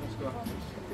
nos